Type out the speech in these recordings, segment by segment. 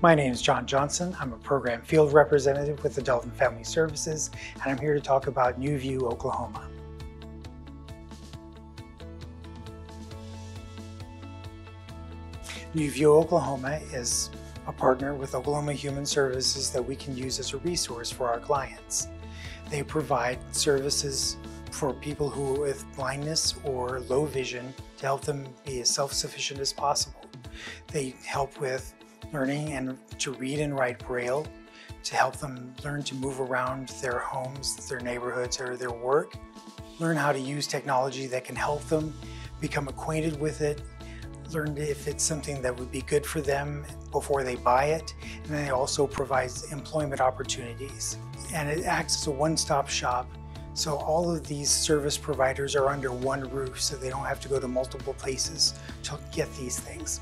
My name is John Johnson. I'm a program field representative with Adult and Family Services, and I'm here to talk about New View, Oklahoma. New View, Oklahoma is a partner with Oklahoma Human Services that we can use as a resource for our clients. They provide services for people who are with blindness or low vision to help them be as self-sufficient as possible. They help with learning and to read and write Braille, to help them learn to move around their homes, their neighborhoods, or their work, learn how to use technology that can help them become acquainted with it, learn if it's something that would be good for them before they buy it, and then it also provides employment opportunities. And it acts as a one-stop shop so all of these service providers are under one roof so they don't have to go to multiple places to get these things.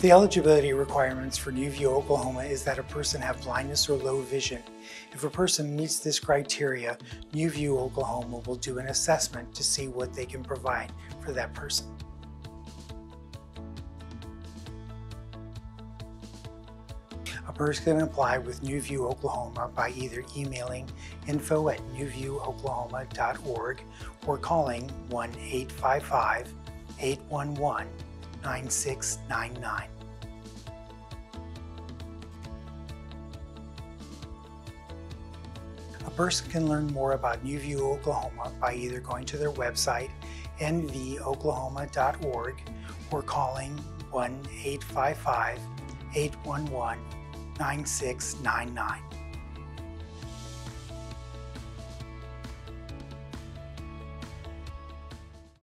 The eligibility requirements for New View, Oklahoma is that a person have blindness or low vision. If a person meets this criteria, New View, Oklahoma will do an assessment to see what they can provide for that person. A person can apply with New View, Oklahoma by either emailing info at newviewoklahoma.org or calling 1 855 811 9699. A person can learn more about New View Oklahoma by either going to their website nvoklahoma.org or calling 1 855 811 9699.